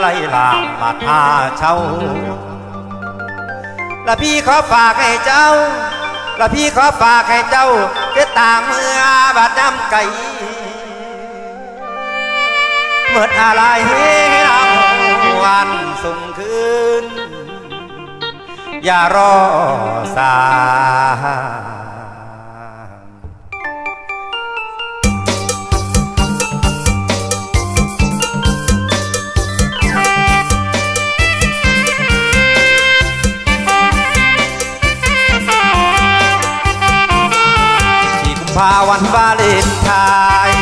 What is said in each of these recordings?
ไล่ลามาทาเช่าและพี่ขอฝากให้เจ้าและพี่ขอฝากให้เจ้าเก็บต่างเมื่อบาดน้ำไก่เมื่ออะไรให้ราวันส่งคืน อย่ารอสาย วันวาเลนไทน์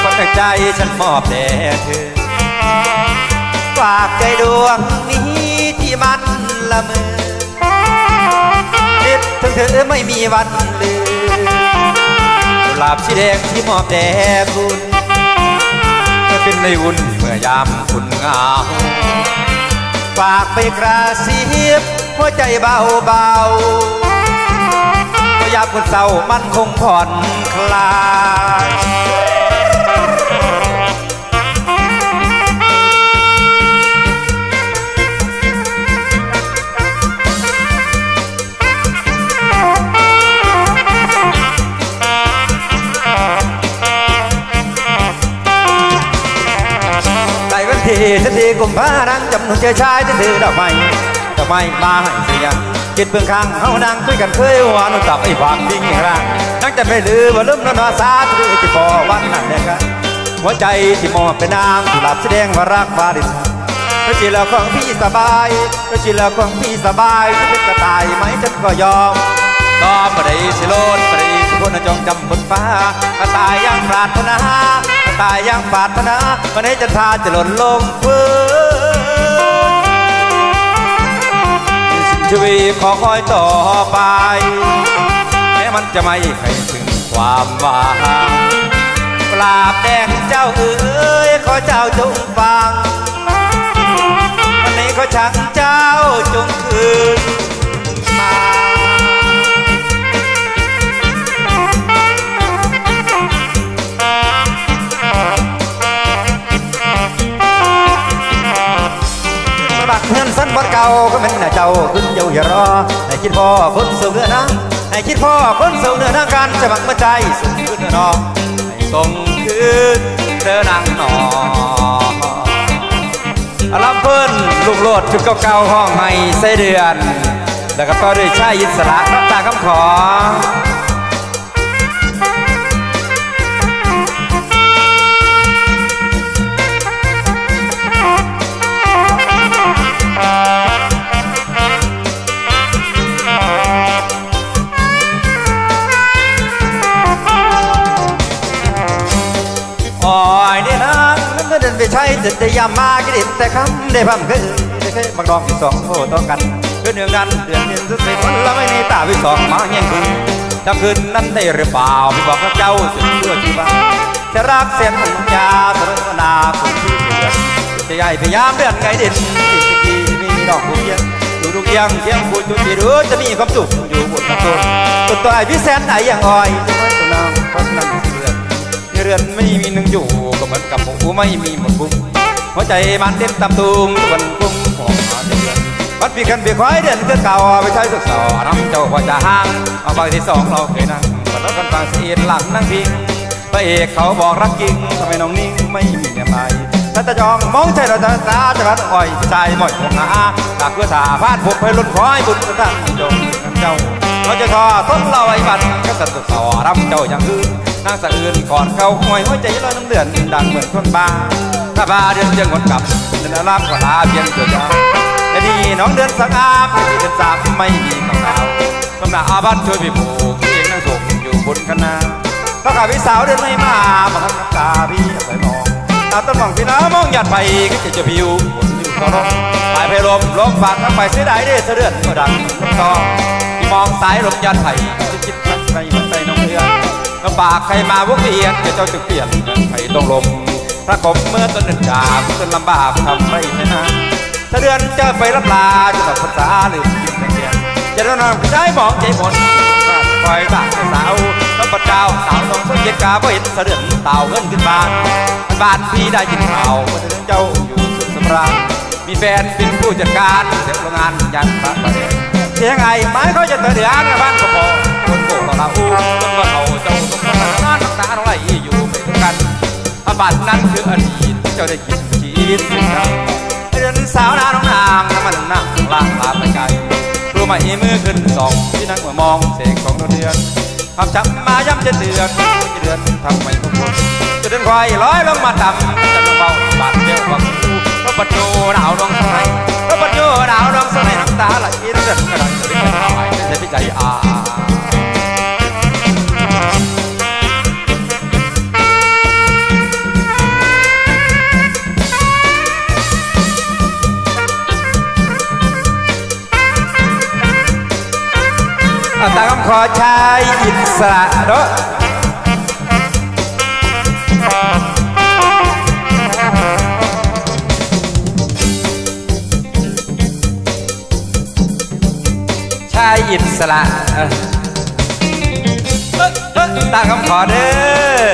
ความตั้งใจฉันมอบแด่เธอฝากใจดวงนี้ที่มันละเมอคิดถึงเธอไม่มีวันลืมกุหลาบสีแดงที่มอบแด่คุณเมื่อเป็นในวุ่นเมื่อยามคุณเหงาฝากไปกระซิบหัวใจเบาเบา ยามคนเศร้ามันคงผ่อนคลายในวันที่สิบสี่กุมภาพันธ์จำนวนเจอชายที่ถือดอกไม้ดอกไม้มาให้เสียง คิดเบื้องข้างเฮาดังคุยกันเคยหวานตับไอ้ความดิ้งร่างนั่งจะไม่ลืมว่าลืมนอนสาธุที่พอวันนั้นเนี่ยครับหัวใจที่มอบเป็นนางหลาบแสดงว่ารักบาดินแล้วจีแล้วของพี่สบายแล้วจีแล้วของพี่สบายจะเป็นกระต่ายไหมฉันก็ยอมก็ไม่ได้สิโลดไม่ได้สิพ้นจงจำบนฟ้ากระต่ายยังปรารถนากระต่ายยังปรารถนาวันนี้จะพาจะหล่นลงพื้น ชีวิตขอคอยต่อไปแม้มันจะไม่ให้ถึงความหวังกราบแดงเจ้าเอ๋ยขอเจ้าจงฟังวันนี้ขอชักเจ้าจงคืนมา บักเงินสั้นบดเก่าก็เป็นเจ้าขึ้นเยาอย่ารอให้คิดพ่อคนสูงเนื้อนะให้คิดพ่อคนสูงเนื้อนะการจะบังมื่อใจสูงขึ้นนอให้ส่งคืนเธอนางหนอลำเพิ่นลูกโลดชุดเก่าๆห้องใหม่ใส่เดือน แล้วก็ต่อด้วยชายอิสระรับตาคำขอ ยามมากินแต่คำได้พัมคือได้เคยบักดองที่สองโต้องกันเดือนหนึ่งนั้นเดือนเดือนสุดท้ายคนละไม่มีตาวิสองมาเงี้ยคืนจำคืนนั้นได้หรือเปล่าพี่บอกกับเจ้าจะเชื่อที่บ้าจะรักเสียนสัญญาสรณาคุณที่เดือนจะใหญ่พยายามเดือนไงดินที่ตะกี้มีดอกบุเยียนอยู่ทุกย่างเที่ยงพูดจุดที่รู้จะมีความสุขอยู่บนน้ำต้นต้นตัวไอ้พี่แสนไหนอย่างอ่อยจะไม่ตัวนางเพราะนั้นเดือนเรือนไม่มีหนึ่งอยู่ก็เหมือนกับหมูไม่มีหมดบุ้ง หัวใจมันเต้นตามตูมตะวันกุ้งหอมหาเดือนวัดปีกันปีควายเดือนเกิดเก่าไปใช้ศึกษาน้ำเจ้าพอจะห่างเอาไปที่สองเราเคยนั่งวันเรากันฟังเสียงหลังนั่งพิงพระเอกเขาบอกรักจริงทำไมน้องนิ่งไม่มีเนี่ยไปถ้าจะจองมองใจเราจะตาจะพัดอ่อยใจหมดหงหาหากเพื่อถาพาดผมให้ลุ้นคอยบุญกระตั้งจงเจ้าเราจะทอทนเราไอ้บันก็สัตว์สอรำเจ้าอย่างอื่นนางสะอื่นก่อนเขาหอยหัวใจลอยน้ำเดือนดังเหมือนคนบ้า ถ้าบาเดือนเจียงคนกลับเดินลาบกว่าลาเพียงตัวยาวแต่นี่น้องเดินสังอาบที่เดินสาบไม่มีคำดาวคำดาอาบันช่วยพี่ผูกเองนั่งส่งอยู่บนคณะพระข้าพี่สาวเดินไม่มามาทำน้ำตาพี่ไปมองตาต้นมองพี่น้ามองหยัดไปก็จะจะพิวบนอยู่ตลอดปลายลมลมฝากทั้งไปเสียดายเด้เสะเดือนก็ดังน้ำตอที่มองสายลมยันไผ่จะคิดมันไปมันไปน้องเรือน้องำบากใครมาวกเวียนเจ้าจึงเปลี่ยนใครต้องลม พระกบเมื่อต้นหนึ่งจากจนลำบากทำไม่ไม่นานถ้าเดือนเจะไปรับลาจะต้องภาษาหรือกินแเรียจะต้องนอนใจมองใจหมดคอยตากสาวต้องปัดเจ้าสาวน้องสนเย็ดกาเพราะเห็นเสดือนเต่าเงินขึ้นบ้านบ้านพี่ได้ยินข่าวว่าเจ้าอยู่สุดสำราญมีแฟนเป็นผู้จัดการเด็กโรงงานยันพระประเดชเสียงไงไม้เขาจะเตือนบ้านก็พอคนโง่ต่อเราอู้ต้นว่าเขาเจ้าต้องทำงานน้ำตาเท่าไร บัตนั้นคืออดีตเจ้าได้คิดชีวิตสิ่งนั้นเดือนสาวนาน้องนางน้ำมันนั่งล่างลาไปไกลรู้ไหมมือขึ้นสองที่นั่งมองเสกของเดือนคำช้ำมาย้ำจะเดือนจะเดือนทำไมทุกคนจะเดินควายร้อยลงมาต่ำจะต้องเบาบาดเดียววังรถปัจจุหนาวดวงสายรถปัจจุหนาวดวงสายน้ำตาไหลเดินกระดังจะเป็นหายจะเป็นใจอา ตามขอชายอิสระเนาะชายอิสระตั้งคำขอเด้อ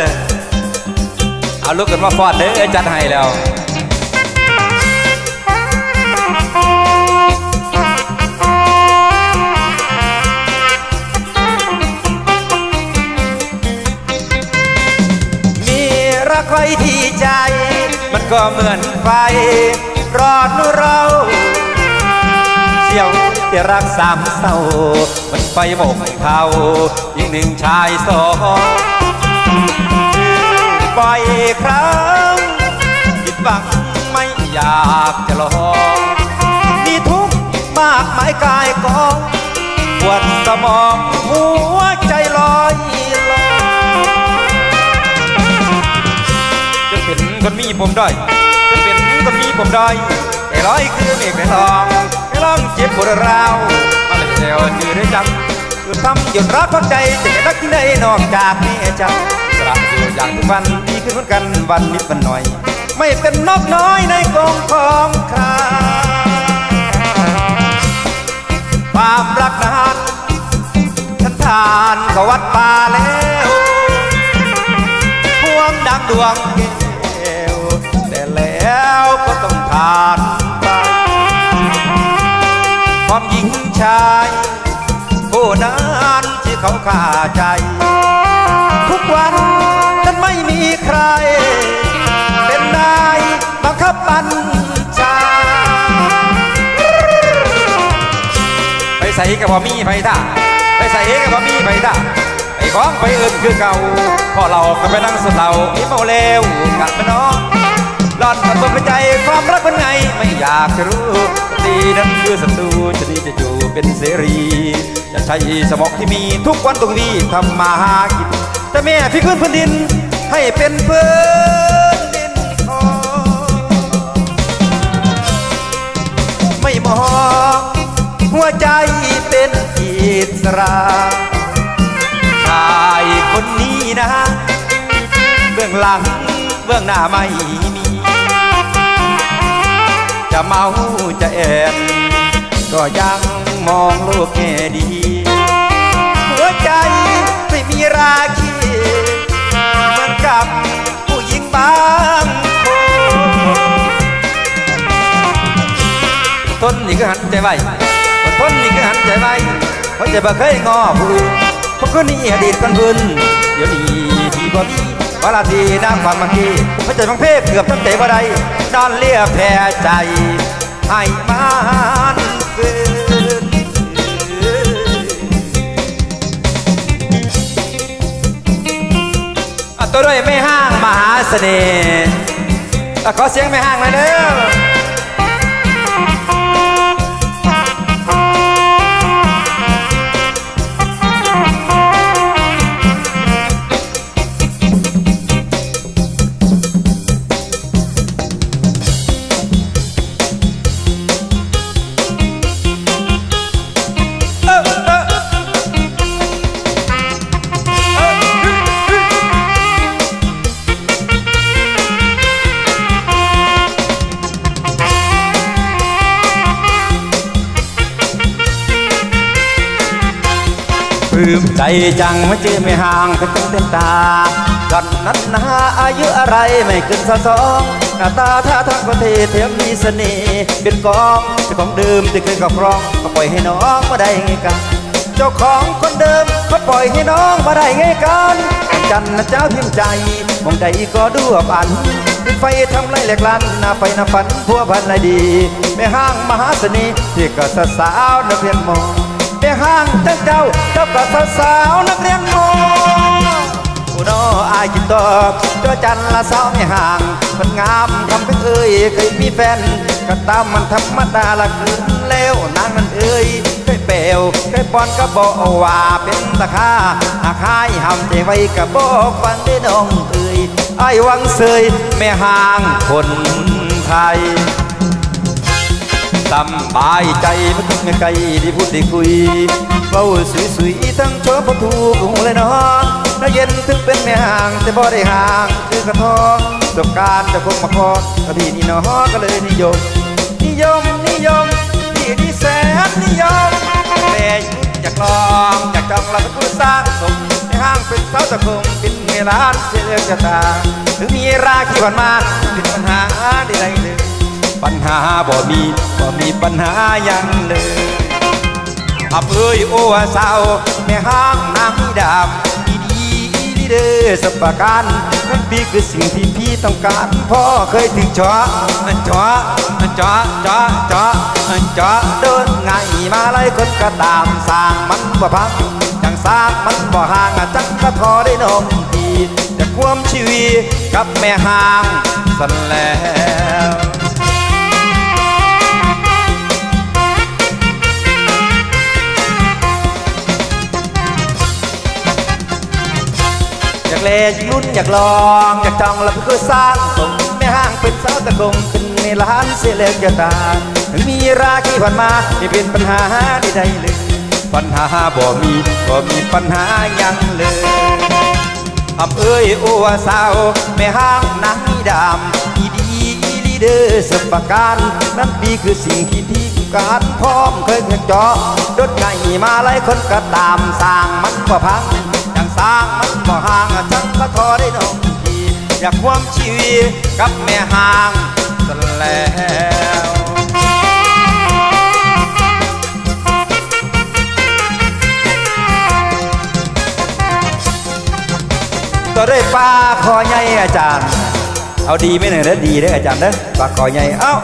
เอาลูกกันมาฟอดเด้อจัดให้แล้ว ใจ มันก็เหมือนไฟรอดเราเสี่ยวที่รักสามเศร้า มันไฟบกเทายิ่งหนึ่งชายสองบ่อยครั้งผิดบังไม่อยากจะลองมีทุกข์มากมายกายกองปวดสมองหัว นคนมีผมได้จะเป็นคนมีผมได้อยแต่ร้อยคือเมฆในทองไม่ร้องเจ็บปวดร้าวมาเลยเดียวจือได้จังคือทำหยุดรักพักใจจะรักที่ไหนนอกจากนี่จังสระอยู่อย่างทุกวันดีขึ้นเหมือนกันวันนิดวันหน่อย ไม่เป็นนกน้อยในกองของใครความรักนานฉันทานกวัดป่าแล้วพวงดังดวงเก แล้วก็ต้องผ่านไป ความหญิงชายผู้นั้นที่เขาขาใจ ทุกวันนั้นไม่มีใคร เป็นนายบังคับบัญชา ไปใส่กับพ่อมีไฟท่าไปใส่กับพ่อมีไฟท่าไอ้ของไปอื่นคือเก่าพอเราก็ไปนั่งสุดเราอีเมาเลวกัดไปน้อง หลอนกับตัวใจความรักเป็นไงไม่อยากจะรู้ตีนั้นคือศัตรูจะดีจะอยู่เป็นเสรี จะใช้สมองที่มีทุกวันตรงนี้ทำมาหากินแต่แม่พี่ขึ้นพื้นดินให้เป็นเพื้นดินทองไม่มองหัวใจเป็นอิสระชายคนนี้นะ เบื้องหลังเบื้องหน้าไม่มี จะเมาจะแอนก็ยังมองโลกแง่ดี หัวใจไม่มีราคีเหมือนกับผู้หญิงบางคนทนนี่ก็หันใจไว้ทนนี่ก็หันใจไว้เพราะจะบ่เคยงอผู้เพราะคนนี้อดีตคนพื้นเดี๋ยวนี้ที่บ่มีวลาทีน้ำความบางทีพราะเจ้าบังเพศเกือบทั้งเตะบ่ได้ ดอนเลียแพ้ใจ ให้มันฟื้นตัวด้วยไม่ห้างมหาเสน่ห์ขอเสียงไม่ห้างเลยเด้อ ใจจังไมาเจอไม่ห่างกันตั้งเต็มตากันนั้นนาอายุอะไรไม่เกินสะสองหน้าตาท่าทางประเทศเทียมมีเสน่ห์เป็นกองเจ้าของเดิมที่เคยกับครองก็ปล่อยให้น้องมาได้ไงกันเจ้าของคนเดิมก็ปล่อยให้น้องมาได้ไงกันจันนะเจ้าพิมพ์ใจมองใดก็ดูอันไฟทำไรแหลกลันหน้าไฟหน้าฝันพัวพันไรดีแม่ห้างมหาเสน่ห์ที่ก็สาวนักเรียนมอง ไปห้างตั้งเจ้าเจ้าก็สาวนักเรียนมอผู้น้ออายจิตตอบเจ้าจันละสาวไม่ห่างมันงามคำเป็นเอ้ยเคยมีแฟนก็ตามมันธรรมดาละคืนแล้วนางนั้นเอ้ยเคยเปลวเคยปอนก็บอกว่าเป็นตะคาหากให้ห้ามใจไว้ก็บอกฟังได้น้องเอ้ยไอ้วังเสยแม่ห่างคนไทย สบายใจไม่ต้องไม่ไกลได้พูดได้คุยเฝ้าสวยๆทั้งชอบพถูกหูเลยเนาะถ้าเย็นถึงเป็นแม่ห่างแต่บ่ได้ห่างคือกระทอสบการจะคงมาคอกกะพี่นี่เนาะก็เลยนิยม นิยมนิยมพี่นี่แสนนิยมแต่อยากลองอยากจองเราเป็นผู้สร้างสมในห้างเป็นเสาตะคงเป็นเมร้านเสียจะตาถึงมีราคีผ่านมาเป็นปัญหาใดๆเลย ปัญหาบ่มีบ่มีปัญหายังเลยอับเอ้ยโอ้สาวแม่ห้างนางดาบดีดีดีเด้อสบประการนั่นพี่คือสิ่งที่พี่ต้องการพ่อเคยถึงจอจอจอจอจอจอเดินไงมาไล่คนก็ตามสร้างมันบ่พังจังสร้างมันบ่ห่างจังก็ทอได้นมทีจะความชีวิตกับแม่ห้างสันแล้ว เลอยากลุ้นอยากลองอยากจองแล้วก็สร้างสมแม่ห้างเป็นสาวตะกงเป็นในร้านเสียเล็กจะตามีราคีผ่านมาไม่เป็นปัญหาใดๆเลยปัญหาบ่มีบ่มีปัญหายังเลยอำเอ้ยโอ้สาวแม่ห้างนางดามอีดีอีลีเดอร์สปการนั้นดีคือสิ่งที่ที่การพร้อมเคยเพียงจอดดไงมาหลายคนก็ตามสร้างมันก็พัง สร้างมันบ่ห่างจังก็ทอได้น้องทีอยากความชีวิตกับแม่ห่างสแล้วตัวได้ปลาคอใหญ่อาจารย์ เอาดีไหมเนี่ยเด้อดีเด้ออาจารย์เด้อปลาคอใหญ่เอ้า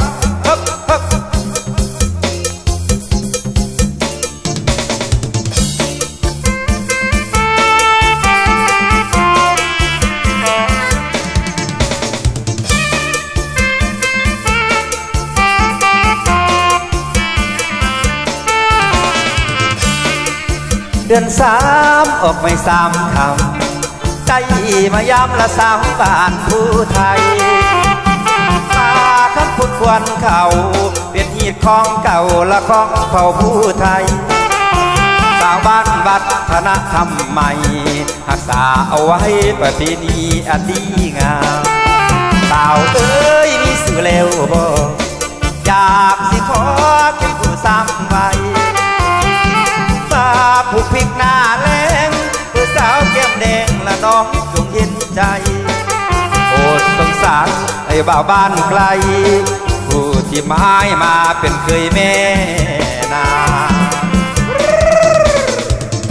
เดือนสามออกไม่สามคำใจมายามละสาวบ้านผู้ไทยมาคำพูดควรเขาเป็นหีดของเก่าละของเผ่าผู้ไทย สาวบ้านวัฒนธรรมใหม่รักษาเอาไว้ประเพณีอันดีงามสาวเอ้ยมีสื่อเร็วบ่อยากสิขอเป็นผู้ซ้ำไว้ ผูกพิกหน้าแรงผู้สาวแก้มแดงและน้องจงเห็นใจโปรดสงสารไอ้บ่าวบ้านไกล ผู้ที่ไม้มาเป็นเคยแม่นา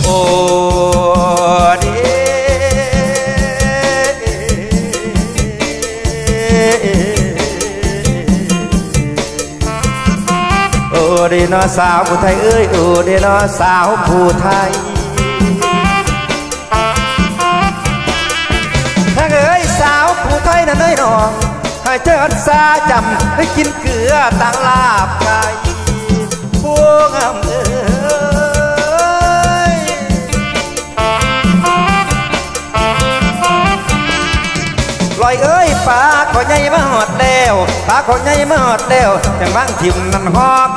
โอ้เดโอ้ ดีนอสาวผู้ไทยเอ้ยโอ้เดนอสาวผู้ไทยถ้าเอ้ยสาวผู้ไทยนั่นเอ้ยน้องให้เจิดซาจำให้กินเกลือต่างลาบไก่พวงอำเอ้ยลอยเอ้ยปลาขอใหญ่มาหอดแล้วปลาขอใหญ่มาหอดแล้วจังว่างทิมนั่นฮอก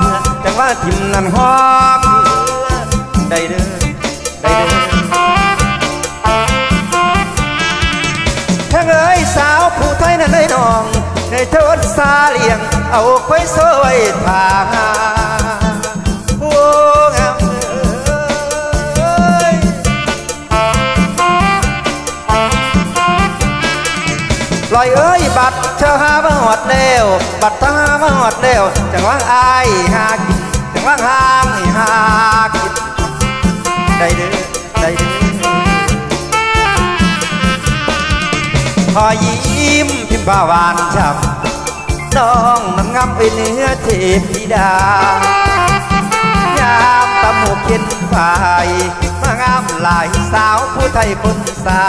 จังว่าทิมนั่นฮอกได้เด้อได้เด้อแทงเอ้ยสาวผู้ไทยนั่นได้น้องในเทวดสาเลียง เอาไว้สวยทางผู้งามเอ้ยลอยเอ้ย เธอหามาหอดเร็วบัตรเธอหามาหอดเร็วจังว่างอายหากินจังว่างหางหากินได้เด้อได้เด้อพอยิ้มพิมพ์บาวานช้ำน้องนั้นงามไปเนื้อเทพธิดายามตะหมูกเข็นฝ่ายมางามหลายสาวผู้ไทยคนสา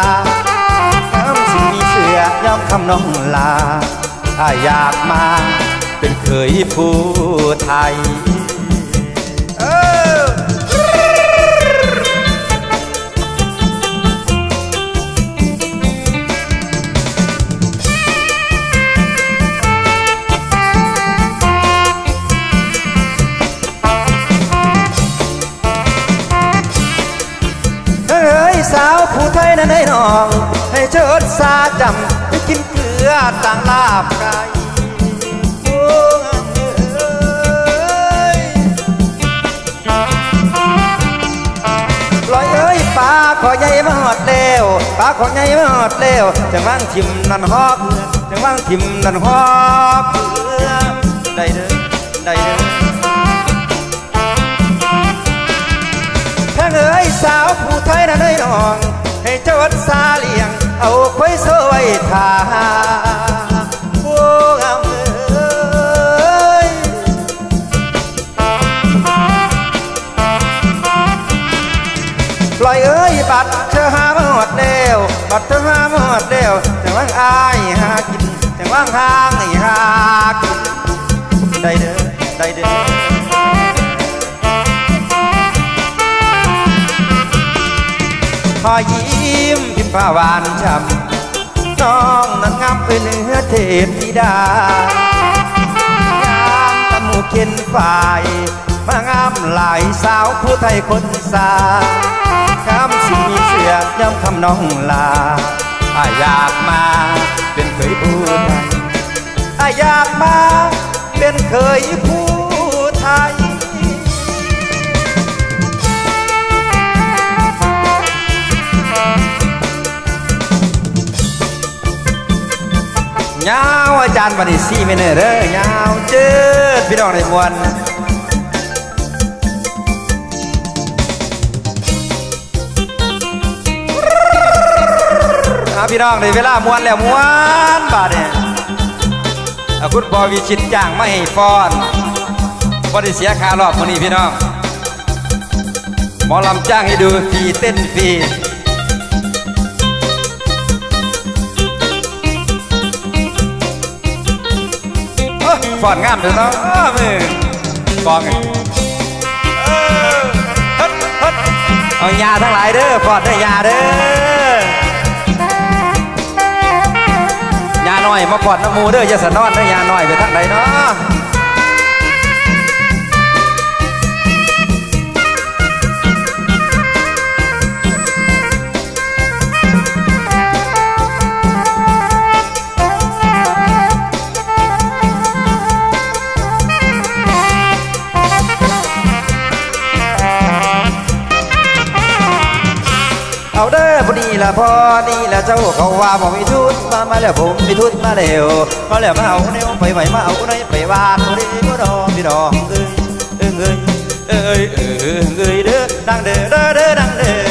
ย่อมคำน้องลา ถ้าอยากมาเป็นเคยผู้ไทยเฮ้ยสาวผู้ไทยนั้นได้น้อง เชิดสาจำไปกินเกลือต่างลาบไก่โอ้ยลอยเอ้ยปลาขอใหญ่มาหอดเร็วปลาขอใหญ่มาหอดเร็วจังว่างทิมนันฮอกจังว่างทิมนันฮอกเผือได้เด้อได้เด้อแท่งเอ๋ยสาวผู้ไทยนั้นเอ้ยน้อง ให้เจ้าวัดซาเลียง เอาควายโซ่ไว้ทาโอ้งามเอ้ยลอยเอ้ยบัดเธอหามหอดเดียวบัดเธอหามหอดเดียวจังว่างอายหากินจังว่างห้างให้หากินได้เด้อได้เด้อพอยิ้ มพิมพ์ผ้าหวานช่ำน้องนั้นงามเป็นเนื้อเทพธิดายามตะมูเข็นฝ่ายมางามหลายสาวผู้ไทยคนสาคำสิมีเสือย่อมคำน้องลาอาอยากมาเป็นเคยผู้ไทยอาอยากมาเป็นเคยผู้ไทย ยาวอาจารย์บันิซี่ไม่เนอเด้อยาวเจิดพี่น้องในมวลพี่น้องในเวลามวนแล้วมวนบาดเนี่ยคุณบอวิชิตจ้างไม่ให้ฟอนบ่ได้เสียค่ารอบมื้อนี้พี่น้องหมอลำจ้างให้ดูฟรีเต้นฟรี ฟอนงามเถอะเนาะอ้อมือกองไงเออฮึฮึเอายาทั้งหลายเด้อฟอนได้ยาเด้อยาหน่อยมาฟอนน้ำมูเด้ออย่าสะนอนเด้อยาหน่อยไปทางไหนเนาะ ละพอดีละเจ้าเขาว่าบอกมีทุนมามาแล้วผมมีทุนมาแล้วมาแล้วมาเอาเนวไปไหวมาเอาในไปวานโอ้ดีบ่ดองพี่ดองเอ้ยเอ้ยเอ้ยเอ้ยเอ้ยเอ้ยเด้อดังเด้อเด้อเด้อดังเด้อ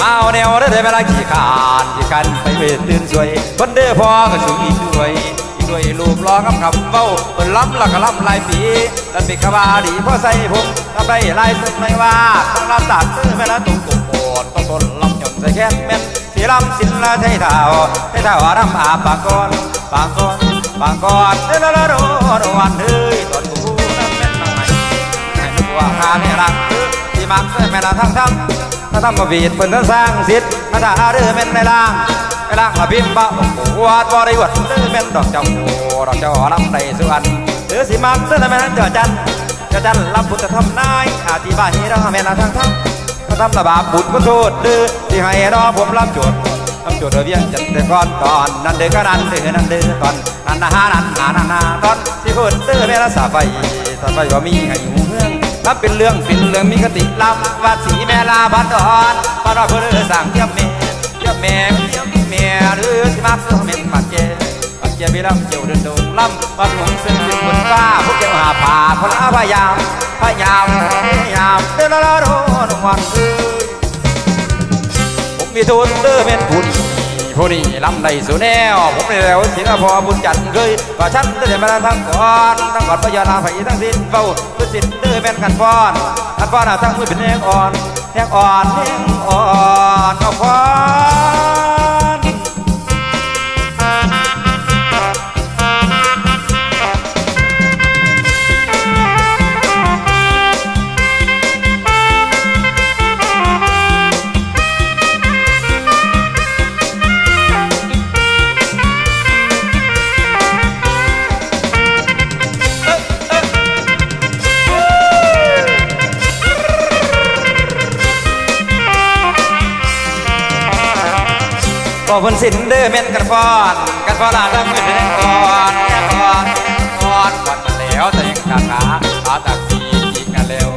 มาเอาแนวได้เวลาขี่ขานขี่กันไปเวทตื่นสวยคนเด้อพอก็สูงอีกด้วย ด้วยรูปรอคำคำเบ้าเปิดล้ำแล้วก็ล้ำลายปีดันป็นขบาดีพ่อใส่ผมทำได้ลายสุดไม่ว่าต้องรับตัดตื้อแม่ละตุ้งกุกโอนต้องตนลำหย่อนใส่แค้นแม่นสีลำสินละไทยเท้าไทยเท้าอาำอาปากก้อนปากก้อนปากก้อนเด้อละละโดนวันเฮ้ยตอนกูนั่นแม่นน้องใหม่ให้นึกว่าหาเนี่ยรักที่มักแม่ละทั้งทั้งถ้าทำมาบีดเปิ้นทั้งสร้างสิทธิ์ถ้าด่าเด้อแม่นในล่างในล่างมาพิมพ์บ่โอ้โหวาดบ่ได้วดเด้อแม่นในล่าง cái đang ở biên bạo qua qua đây vật đứa men đọc chồng đọc cho lắm đầy sự ăn đứa xì mang đứa là men ăn chờ chăn chờ chăn làm bụt thầm nai à thì bà hí đó men là thằng thằng thằng thằng là bà bụt có chuột đứa thì hay đó buồn lắm chuột lắm chuột ở biên chặt để con còn năn đứa cái năn đứa năn đứa còn năn na ha năn hà năn na con thì hụt đứa men là xả vầy xả vầy và mi ngày ngủ hương รับเป็นเรื่องเป็นเรื่องมีกติรับวัดสีแม่ลาบัดดอนบัดดอนเพื่อสั่งเทียบเมเทียบเมเทียบ แม่หรือสิมาเพื่อเม็นปักเจปักเจไปลำเจียวเดินดงลำมาหลวงซึ่งเป็นคนฟ้าพวกเจ้าหาป่าคนละพยามพยามพยามเดินละละโดนวันเอ้ยผมมีทุนเด้อเป็นผู้ดีผู้นี้ลำในสูแนว ผมได้แล้วสิงพอบุญจันทร์เคยว่าฉันได้มาทั้งก่อนทั้งก่อนพยานาไผทั้งสิ้นเฝ้าคือสินเด้อแม่นกันฟ้อนกันฟ้อนทั้งมือเป็นแหงอ่อนแหงอ่อนแหงอ่อนเอาฟ้อน บอกบนสินเด้อเม่นกันฟอนกันฟอนลาดังมือแดงอ่อนแดงอ่อนอ่อนก่อนมาแล้วแต่ยังขาขาขาตาปีอีกกันเร็ว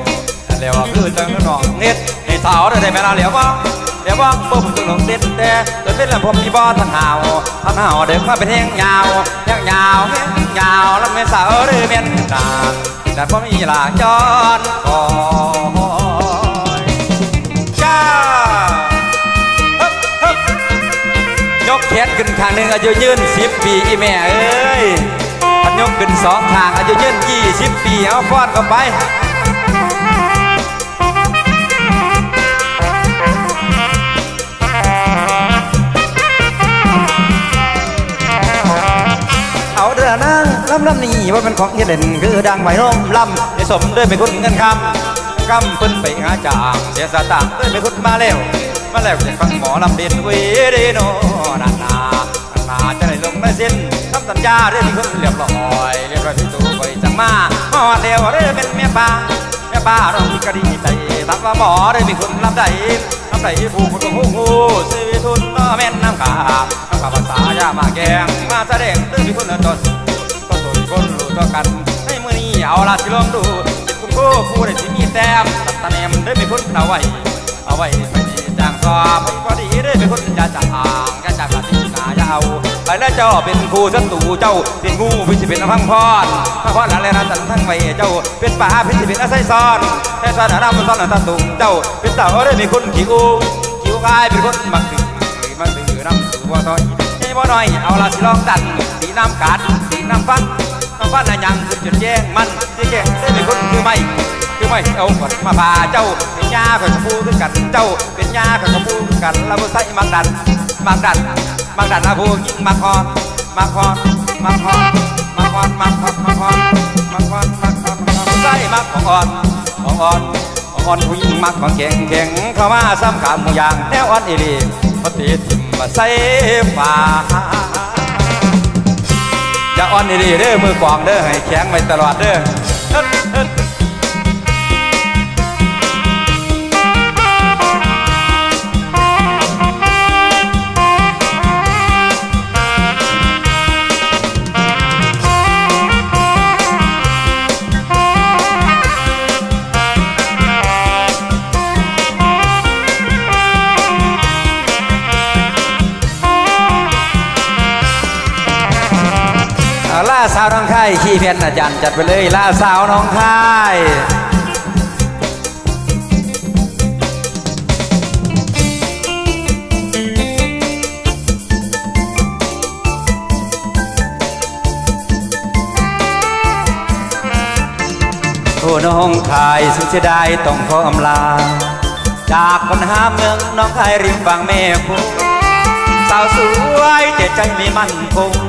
เร็วคือจังน้องเน็ดในสาวได้ไหมล่ะเหลียวบ้างเหลียวบ้างบ่มตึงหลงเด็ดแต่จนเป็นลำผมมีบ่ทันหาวทันหาวเด็กมาเป็นแห้งยาวแห้งยาวแห้งยาวแล้วไม่สาวเด้อเม่นนางแต่พ่อมีหลาจอนคอย แขนขึ้นข้างหนึ่งอายุยืนสิบปีอีแม่เอ้ยพันยกขึ้นสองข้างอายุยืนยี่สิบปีเอาฟ้อนเข้าไปเอาเดือนั่งลำลำนี่ว่าเป็นของเฮเด่นคือดังไหวร่มลำในสมด้วยเป็นคนเงินคำคำเพิ่นไปหาจางเสียสตางค์ด้วยเป็นคนมาแล้ว มาแล้วจะฟังหมอลำเด่นเวเดโนนานานานาจะได้ลงได้สิ้นทำสัญญาได้มีคนเรียบร้อยเรียบร้อยที่ตัวไปจังมาหอดเดียวได้เป็นเมียป้าแม่ป้าเรามีกะดีใจตัดว่าหมอได้มีคนลำใดลำใดผู้คนก็หูหูซื้อทุนก็แม่นน้ำขาน้ำขาภาษายามาแกงมาแสดงได้มีคนเดินต่อสู้ก็ตัวคนรู้ต่อกันให้มือนี้เอาละสิลองดูเป็นคุณครูผู้ได้ที่มีแต้มตัดตะเนมได้มีคนเอาไว้เอาไว้ จางสอบพอดีได้เป็นคนยาจางยาจากาที่นายาวไปแล้วเจ้าเป็นครูศัตรูเจ้าเป็นงูพิชิเป็นอภังพรพระพรอะไรนะสันทั้งไว้เจ้าเป็นป่าพิชิเป็นอาศัยซ้อนแค่ซ้อนหน้ามันซ้อนหน้าตาตุงเจ้าเป็นสาวได้มีคนขี้อูขี้กายเป็นคนมักตื่นมักตื่นน้ำสู่บ่อยให้บ่น้อยเอาละสิลองดันสีน้ำกัดสีน้ำฟันน้ำฟันน่ะยังขึ้นจนแย่งมันที่แย่งได้เป็นคนคือไม่ ไม่เอาขดมาพาเจ้าเป็นยาข่อยกระพูคือกันเจ้าเป็นยาข่อยกระพูคือกันแล้วบ่ใส่มักดันมักดันมักดันอาพูยิงมักคอนมักคอนมักคอนมักคอนมักคอนมักคอนมักคอนมักคอนมักคอนใส่มักของอ่อนของอ่อนของอ่อนผู้หญิงมักของแข็งแข็งเข้ามาซ้ำขามหมูยางแนวอ่อนอีหลีปฏิทิมมาใส่ฟ้าอย่าอ่อนอีหลีเด้อมือกวางเด้อให้แข็งไว้ตลอดเด้อ ล่าสาวน้องค่ายขี้เพียนอาจารย์จัดไปเลยล่าสาวน้องค่ายโอ้น้องค่ายสุดเสียดายต้องขออำลา จากคนหาเมืองน้องค่ายริมฝั่งแม่คงสาวสวยแต่ใจไม่มั่นคง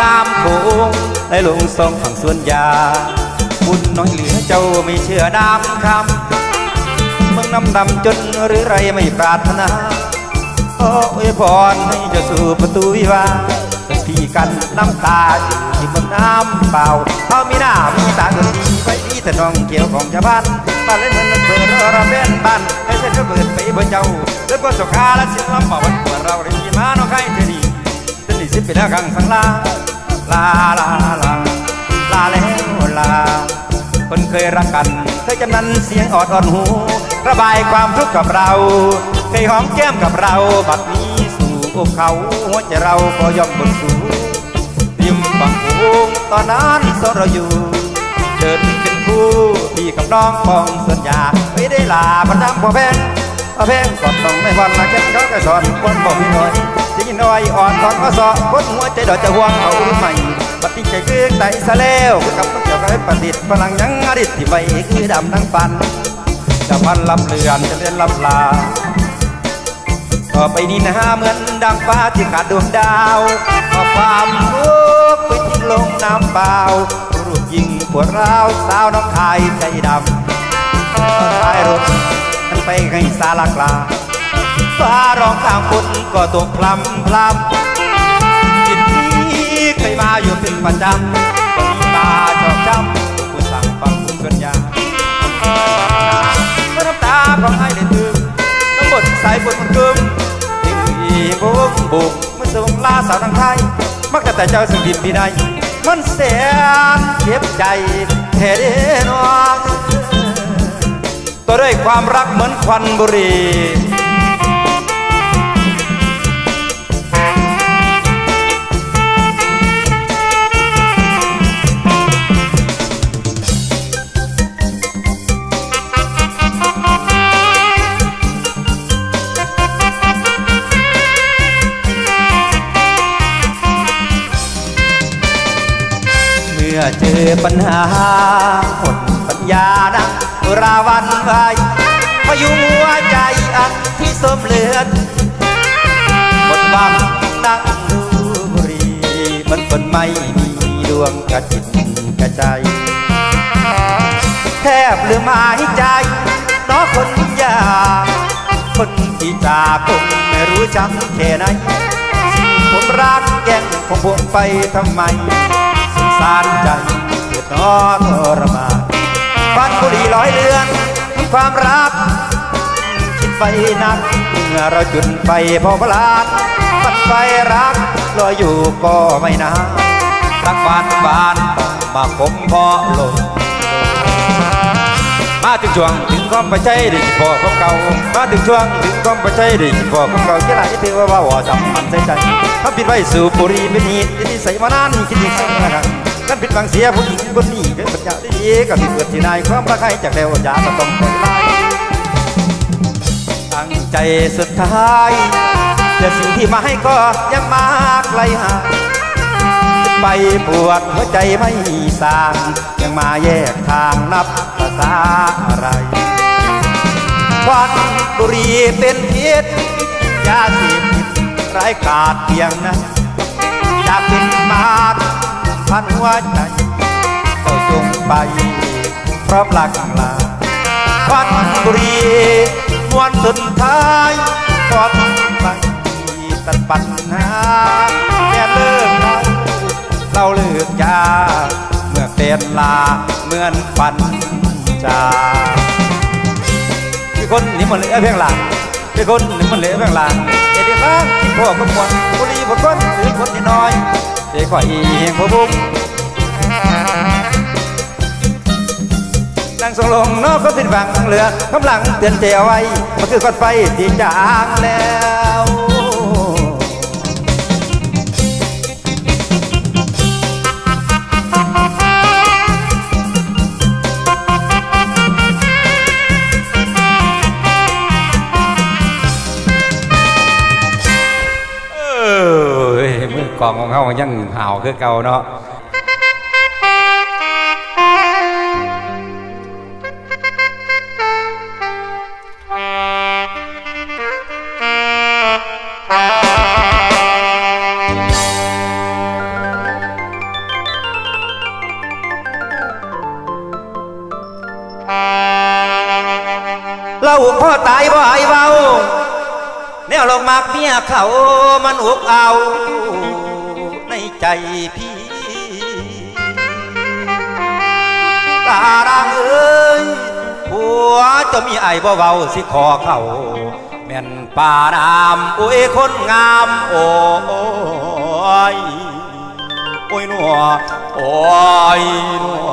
น้ำโขงไหลลงสองฝั่งสวนยา บุญน้อยเหลือเจ้าไม่เชื่อน้ำคำเมืองน้ำดำจนหรือไรไม่ปรารถนาขออวยพรให้เจ้าสู่ประตูวิวาห์สักทีกันน้ำตาที่บนน้ำเปล่าเขามีหน้ามีตาเกินดีไปดีแต่น้องเกี่ยวของชาวบ้านบ้านเล่นเหมือนเปิดเราเป็นบ้านให้เส้นก็เปิดไปบนเจ้าเลิกก็สกาและสิ้นลำบ่วันเปิดเราได้ยินมาน้องใครเธอดี สิบปีแล้วกังสังลาลาลาลาลาแล้วลา คนเคยรักกันเคยจำนั้นเสียงออดอ่อนหู ระบายความทุกข์กับเรา เคยหอมแก้มกับเราบัดนี้สู่อกเขาหัวใจเราก็ย่อมบนสูงริมฝั่งโขงตอนนั้นสเราอยู่เดินเป็นคู่พี่กับน้องฟองส่วนยาไม่ได้ลาพันดำพอแพงพอแพงกอนต้องไม่วันมาแค่เขาก็สอนคนบอกพี่น้อย น้อยอ่อนตอนก็สอคนหัวใจดอกจะห่วงเอารุ่นใหม่บัดนี้ใจคือไตซะแล้วกับเจ้าก็ให้ประดิษฐ์พลังยังอดิษฐ์ที่ไปคือดำทั้งปันจะพันลำเลือนจะเรียนลำลาต่อไปนี้นะเหมือนดังฟ้าที่ขาดดวงดาวก็ความทุกไปทิ้งลงน้ำเปล่ารูปยิงปวดร้าวสาวน้องคายใจดำท้ายรถนั้นไปให้สาลากลา ฟ้ารองข้างฝนก็ตกพลำพลำจิตนี้เคยมาอยู่เป็นประจำก็มีมาชอบจำคุณสั่งฟังคุณสัญญาเมื่อน้ำตาของไอ้ได้ถึงน้ำบดสายบนมันกึมที่อีบุกบุกมันส่งลาสาวทางไทย มักแต่แต่เจ้าสิ่งดินพี่ใดมันแสนเจ็บใจแท้เด้นองตัวด้วยความรักเหมือนควันบุหรี่ หาหมดปัญญานักราวันไว้พยุงหัวใจอันที่สมเลือดหมดวังนั่งดูบุรีมันคนไม่มีดวงกระจิตกระใจ แทบลืมหายใจน้อคนยาคนที่จากผมไม่รู้จำแค่ไหนผมรักแย่งของผมไปทำไมสงสารใจ น้อทรมานฟันบุหรี่ร้อยเลือน ความรักคิดไปนักเมื่อเราจุดไฟพอพลานปัดไฟรักลอยอยู่ก็ไม่นานรักบานบานต้องมาคมพอลงมาถึงช่วงถึงความประใจได้จิตพอของเก่ามาถึงช่วงถึงความประใจได้จิตพอของเก่าที่ไหนถือว่าว่าว่าจำมันใส่ใจถ้าปิดไว้สู่ปุรีเป็นเหตุที่ใส่มานานคิดยิ่งสั่งนะครับ กันปิดบังเสียผู้หญิงคนนี้เป็นปัญญาที่ดีกับที่เกิดที่นายความรักให้จากแล้วอย่าต้องต้องคนร้ายตั้งใจสุดท้ายแต่สิ่งที่มาให้ก็ยังมาไกลห่างไปปวดหัวใจไม่สางยังมาแยกทางนับภาษาอะไรควันบุหรีเป็นพิษยาเสพติดร้ายกาจเพียงนั้นอยากเป็นมาด พันหัวใจเจ้าจงไปเพราะหลักลาควันบุรีมวนสุดท้ายก่อนไปตัดปัญหาแค่เลิกเราเราเลือกยาเมื่อเป็นลาเหมือนฝันจาคือคนนี่มันเหลือเพียงหลังคือคนนี่มันเหลือเพียงหลังเอเดียบ้างคิดพ่อก็ควรบุรีบทคนหรือคนที่น้อย เจ๊ข่อยเองพ่อบุ้งนั่งสงลงนอกก็สิ้นฝังเหลือกำลังเตือนเจเอาไว้มันคือควันไฟที่จางแล้ว ก่องของเขายังห่าวคือเก่าเนาะเราพ่อตายบ่ไอเบาแนวลงมากเมียเขามันอุกเอา ใจพี่ตาดังเอ้ยผัวจะมีไอ้บ่เบาสิขอเขาแม่นป่าดามอุ้ยคนงามโอ้ยโอ้ยหนัวโอ้ยหนัว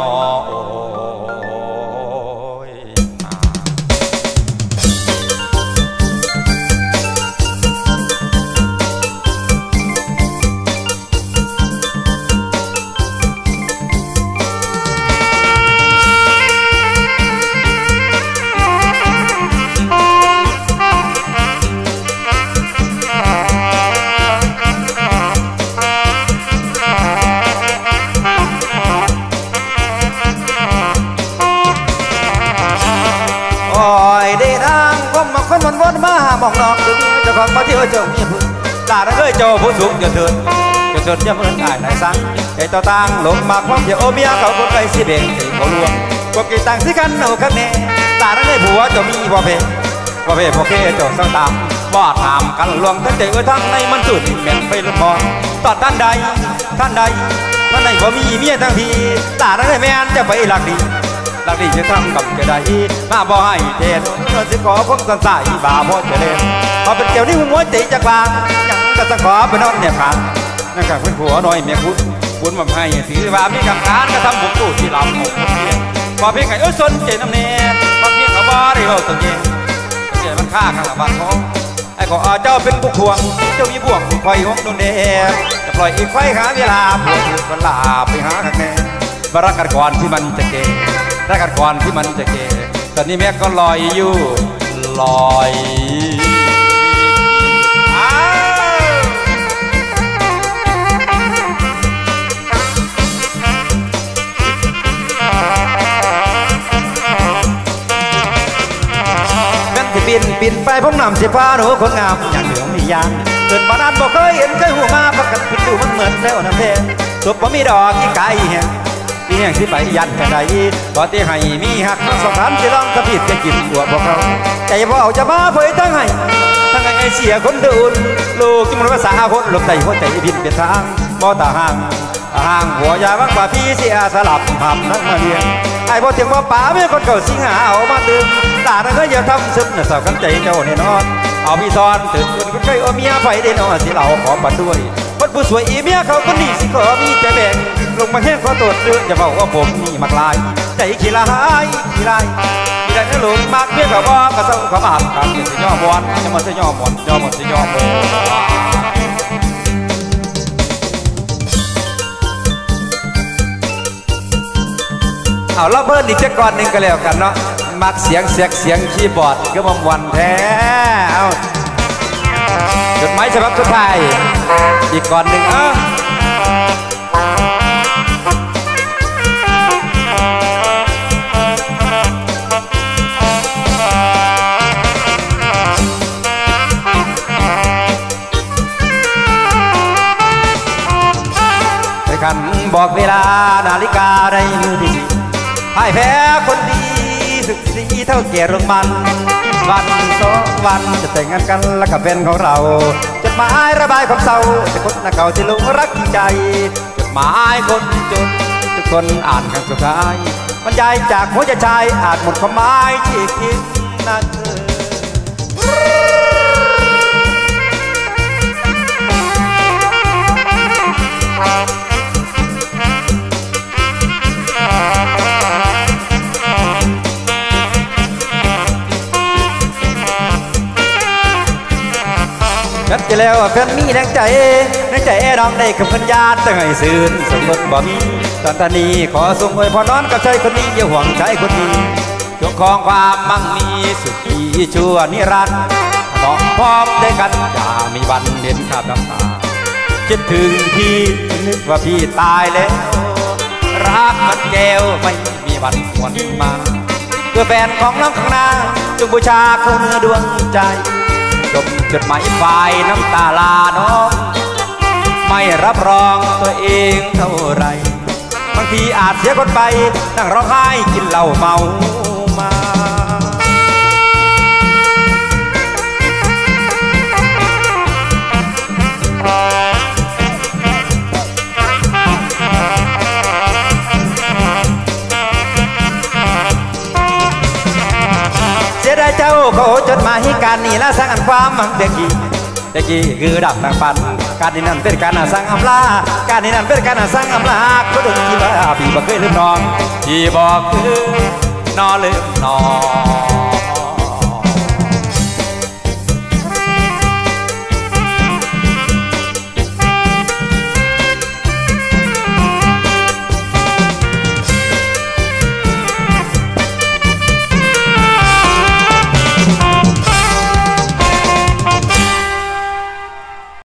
มองนอกถึงจ้าของมาเที่ยวเจ้ามีผู้ตาเอ้ยเจ้าผู้สูงจะเถิดจะเถิดย่าเมินอายไหนสังใจต่อต่างลงมาความเดียวโอเมียเขาคนไกลสิเบ่งสิเขาลวงพวกกีต่างสิกันเอาข้างแน่ตาเอ้ยผัวเจ้ามีบ่เพบ่เพบ่เคเจ้าสังตามบ่ถามกันลวงทั้งใจเอ้ยทั้งในมันสุดแม่นไปละมอนตอนท่านใดท่านใดท่านใดบ่มีเมียทั้งทีตาเอ้ยแม่นจะไปหลักดี หลักดีจะทำกับจะได้มาบ่ให้เทศเราสิขอคงสันสายบ่าพ่อจะเล่นพอเป็นเกี่ยวนี่หัวใจจักลางยังก็สังขอไปนอนเนี่ยผ่านนั่นก็เป็นผัวน้อยเมียคุณคุณมาให้ถือว่ามีกำการกระทำผมตู้ที่ลำของผมเพียงพอเพียงไงเอ้ยสนใจน้ำเน่พอเพียงเขาบ่ได้เราตัวเองเสียมันค่าข้างละบาทของไอ้ขอเจ้าเป็นผู้ควง เจ้ามีบ่วงคอยหกดวงแดงจะปล่อยอีกไฟหาเวลาปวดเวลาไปหาข้างแน่มารักกันก่อนที่มันจะเก่ รักกันก่อนที่มันจะเกตอนนี้แม่ก็ลอยอยู่ลอยอ้าวนั่นที่บินบินไปผมนำสิฟ้าหนูคนงามอย่างเหลืองมียางเกิดมานานบ่เคยเห็นเคยหูมาประกันพิดดูมันเหมือนแล้วนะเพศพบ่มีดอกอีไก่ แหงที่แห่งสิไปยันกันใดบ่ที่ให้มีหักทั้งสองขันสิลองกระผิดจะกินตัวบ่เขาใจบ่เอาจะมาเผยทั้งให้ทั้งไอ้เสียคนเดูนลูกที่มันภาษาคนลบใจหัวใจพินเปลี่ยนทางบ่ตาห่างห่างหัวยาบักว่าพี่เสียสลับหับนักมาเรียนไอ้บ่เถียงว่าป๋าไม่คนเก่าสิงหาเอามาตื่นตาเธออย่าทำซึมน่ะสาวกันใจเจ้าแน่นอนเอาพี่ซ้อนตื่นคนใก็เคยเอาเมียไฟได้นอนสิเราขอปัดด้วย ผู้สวยอีเมียเขาคนนี้สิขอมีใจแบ่งลงมาแห้งขอตรวจเรื่องจะบอกว่าผมนี่มักลายใจขี้ลายขี้ลายขี้ลายนี่หลงมากเมียเขาบอกกระเซ้าเขาบการเกิดสิย่อมวนยังมันสิย่อมวนย่อมมันสิย่อมวนเอาเราเพิ่นอีกจักก่อนหนึ่งก็แล้วกันเนาะมักเสียงเสียงเสียงคีย์บอร์ดก็มวันแท้เอา จดหมายฉบับสุดท้าย อีกก่อนหนึ่งเอ้าไปขันบอกเวลานาฬิกาในมือที่พ่ายแพ้คนดีศึกสีเท่าแก่โรงมัน วันสองวันจะแต่งงานกันแล้วก็เป็นของเราจดหมายระบายความเศร้าจะคนหน้าเก่าที่หลงรักจริงใจจดหมายคนจนทุกคนอ่านครั้งสุดท้ายบรรยายจากหัวใจชายอาจหมดความหมายที่คิดนั่นเธอ กันจะแล้วเพื่อนมีแรงใจแรงใจน้องได้กับพันญาติให้ซื่นสมรสบ่มีตอนตอนนี้ขอส่งไว้พอนอนกับชายคนนี้อย่าห่วงชายคนนี้จงคองความมั่งมีสุขีชั่วนิรันดร์ต้องพร้อมด้กันอย่ามีวันเห็นขาดน้ำตาคิดถึงพี่นึกว่าพี่ตายแล้วรักมันแก้วไม่มีวันหวนมาเพื่อแฟนของน้องข้างหน้าจงบูชาเขาเนื้อดวงใจ จบจดหมายฝ่ายน้ำตาลาน้อง ไม่รับรองตัวเองเท่าไร บางทีอาจเสียคนไปนั่งร้องไห้กินเหล้าเมา มาเสียดาจ้าเขาจดหมายการนี่ละสร้างอันความเด็กกี้เด็กกี้คือดับต่างปันการนี้นั่นเป็นการสร้างอำลาการนี้นั่นเป็นการสร้างอำลาก็ดึงที่ว่าพี่บอกเคยลืมน้องพี่บอกคือนอลืมน้อง